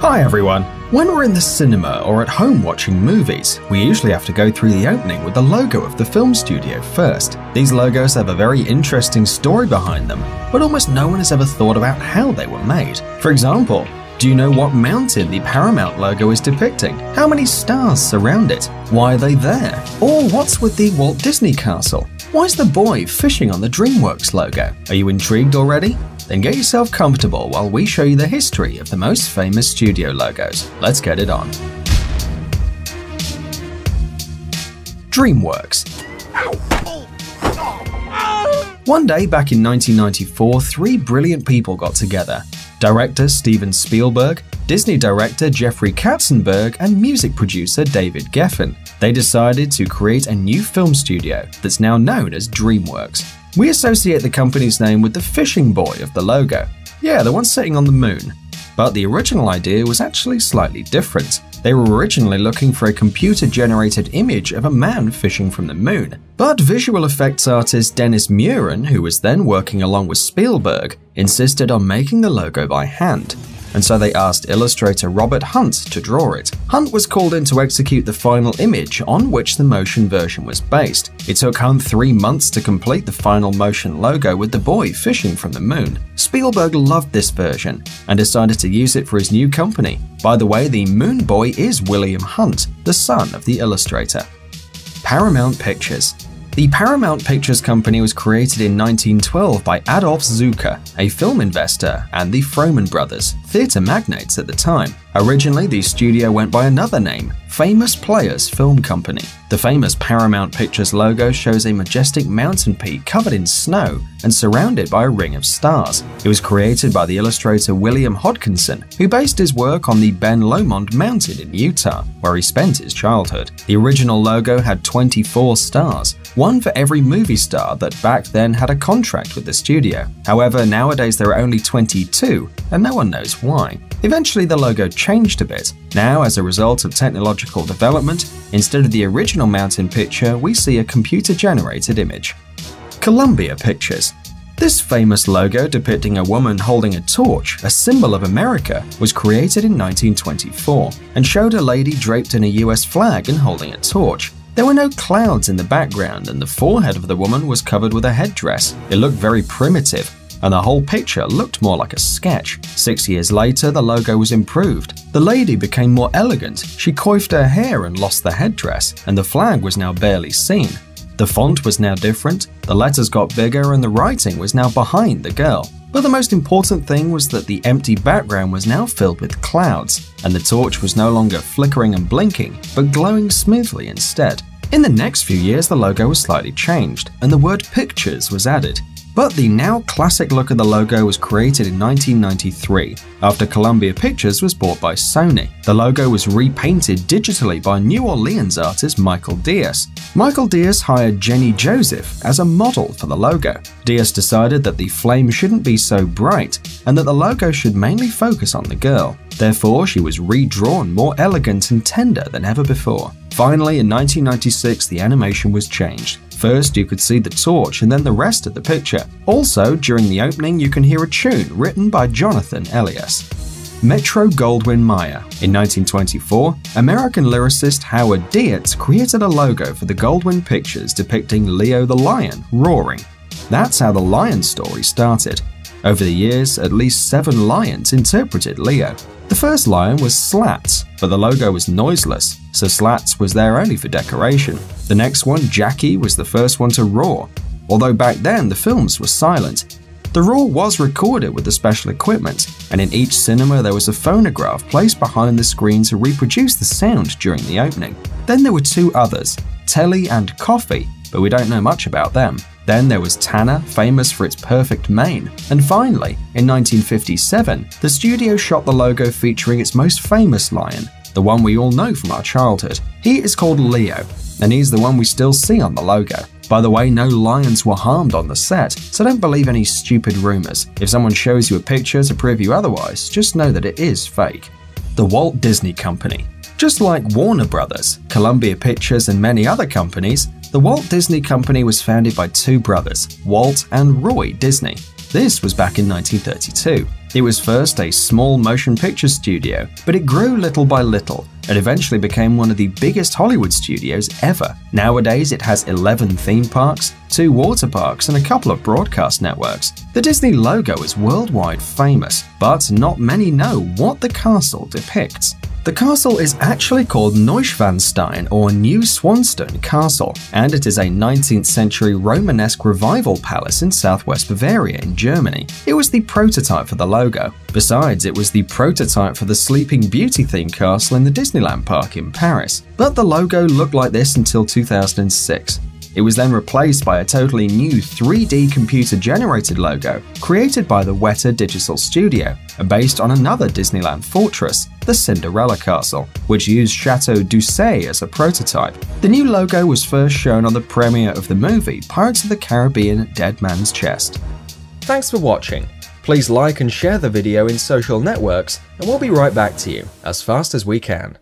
Hi everyone! When we're in the cinema or at home watching movies, we usually have to go through the opening with the logo of the film studio first. These logos have a very interesting story behind them, but almost no one has ever thought about how they were made. For example, do you know what mountain the Paramount logo is depicting? How many stars surround it? Why are they there? Or what's with the Walt Disney Castle? Why is the boy fishing on the DreamWorks logo? Are you intrigued already? Then get yourself comfortable while we show you the history of the most famous studio logos. Let's get it on. DreamWorks. One day back in 1994, three brilliant people got together director Steven Spielberg, Disney director Jeffrey Katzenberg, and music producer David Geffen. They decided to create a new film studio that's now known as DreamWorks. We associate the company's name with the fishing boy of the logo. Yeah, the one sitting on the moon. But the original idea was actually slightly different. They were originally looking for a computer generated image of a man fishing from the moon. But visual effects artist Dennis Muren, who was then working along with Spielberg, insisted on making the logo by hand and so they asked illustrator Robert Hunt to draw it. Hunt was called in to execute the final image on which the motion version was based. It took Hunt three months to complete the final motion logo with the boy fishing from the moon. Spielberg loved this version and decided to use it for his new company. By the way, the moon boy is William Hunt, the son of the illustrator. Paramount Pictures the Paramount Pictures Company was created in 1912 by Adolf Zukor, a film investor, and the Frohman brothers, theatre magnates at the time. Originally, the studio went by another name, Famous Players Film Company. The famous Paramount Pictures logo shows a majestic mountain peak covered in snow and surrounded by a ring of stars. It was created by the illustrator William Hodkinson, who based his work on the Ben Lomond Mountain in Utah, where he spent his childhood. The original logo had 24 stars, one for every movie star that back then had a contract with the studio. However, nowadays there are only 22, and no one knows why. Eventually, the logo changed a bit. Now, as a result of technological development, instead of the original mountain picture, we see a computer generated image. Columbia Pictures. This famous logo depicting a woman holding a torch, a symbol of America, was created in 1924 and showed a lady draped in a US flag and holding a torch. There were no clouds in the background, and the forehead of the woman was covered with a headdress. It looked very primitive, and the whole picture looked more like a sketch. Six years later, the logo was improved. The lady became more elegant, she coiffed her hair and lost the headdress, and the flag was now barely seen. The font was now different, the letters got bigger, and the writing was now behind the girl. But the most important thing was that the empty background was now filled with clouds, and the torch was no longer flickering and blinking, but glowing smoothly instead. In the next few years, the logo was slightly changed, and the word pictures was added. But the now classic look of the logo was created in 1993 after Columbia Pictures was bought by Sony. The logo was repainted digitally by New Orleans artist Michael Diaz. Michael Diaz hired Jenny Joseph as a model for the logo. Diaz decided that the flame shouldn't be so bright and that the logo should mainly focus on the girl. Therefore, she was redrawn more elegant and tender than ever before. Finally, in 1996, the animation was changed. First, you could see the torch and then the rest of the picture. Also, during the opening, you can hear a tune written by Jonathan Elias. Metro Goldwyn Mayer. In 1924, American lyricist Howard Dietz created a logo for the Goldwyn Pictures depicting Leo the lion roaring. That's how the lion story started. Over the years, at least seven lions interpreted Leo. The first lion was Slats, but the logo was noiseless, so Slats was there only for decoration. The next one, Jackie, was the first one to roar, although back then the films were silent. The roar was recorded with the special equipment, and in each cinema there was a phonograph placed behind the screen to reproduce the sound during the opening. Then there were two others, Telly and Coffee, but we don't know much about them. Then there was Tanner, famous for its perfect mane. And finally, in 1957, the studio shot the logo featuring its most famous lion, the one we all know from our childhood. He is called Leo, and he's the one we still see on the logo. By the way, no lions were harmed on the set, so don't believe any stupid rumors. If someone shows you a picture to prove you otherwise, just know that it is fake. The Walt Disney Company. Just like Warner Brothers, Columbia Pictures, and many other companies, the Walt Disney Company was founded by two brothers, Walt and Roy Disney. This was back in 1932. It was first a small motion picture studio, but it grew little by little and eventually became one of the biggest Hollywood studios ever. Nowadays, it has 11 theme parks, two water parks, and a couple of broadcast networks. The Disney logo is worldwide famous, but not many know what the castle depicts. The castle is actually called Neuschwanstein or New Swanstone Castle, and it is a 19th century Romanesque revival palace in southwest Bavaria in Germany. It was the prototype for the logo. Besides, it was the prototype for the Sleeping Beauty themed castle in the Disneyland park in Paris. But the logo looked like this until 2006. It was then replaced by a totally new 3D computer generated logo created by the Weta Digital Studio and based on another Disneyland fortress, the Cinderella Castle, which used Chateau d'Orsay as a prototype. The new logo was first shown on the premiere of the movie Pirates of the Caribbean Dead Man's Chest. Thanks for watching. Please like and share the video in social networks, and we'll be right back to you as fast as we can.